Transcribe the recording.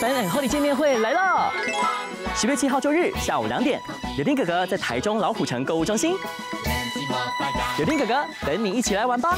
粉 Holly 见面会来了，十月七号周日下午两点，柳丁哥哥在台中老虎城购物中心，柳丁哥哥等你一起来玩吧。